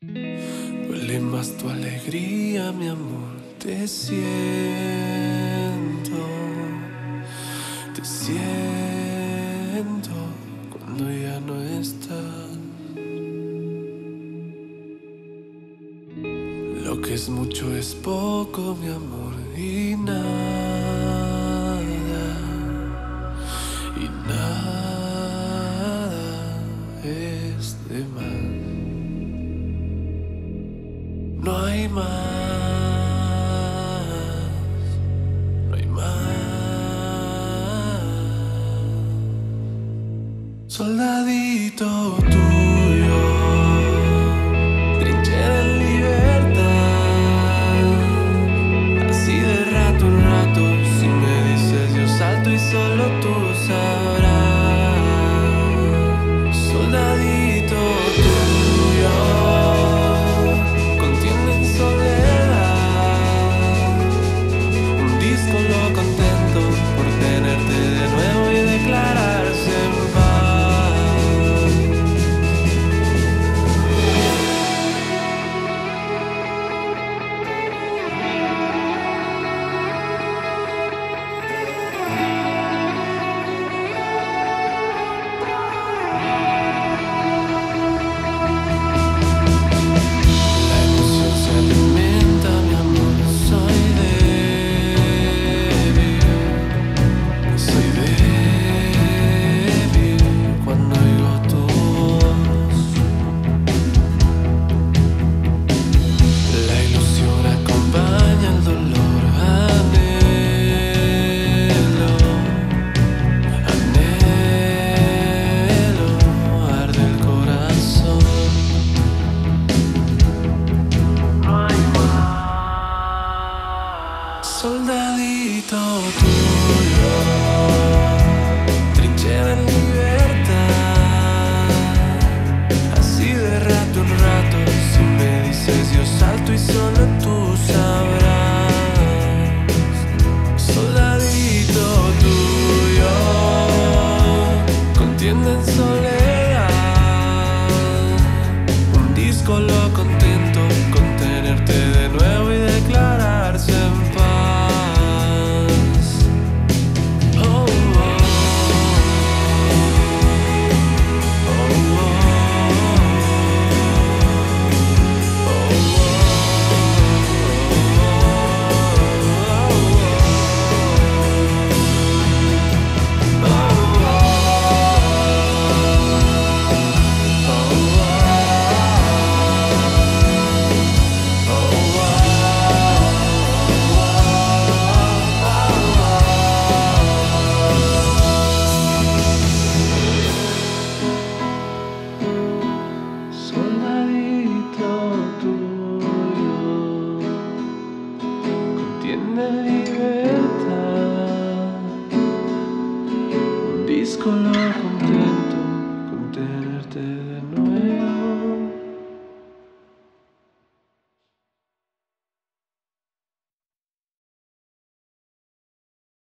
Duele más tu alegría, mi amor. Te siento, te siento cuando ya no estás. Lo que es mucho es poco, mi amor, y nada, y nada es de más. Hay más, no hay más. Soldadito tuyo, Soldadito tuyo, trinchera en libertad. Así de rato en rato, si me dices yo salto y solo tú sabrás. Soldadito tuyo, contienda en soledad. Un disco lo Un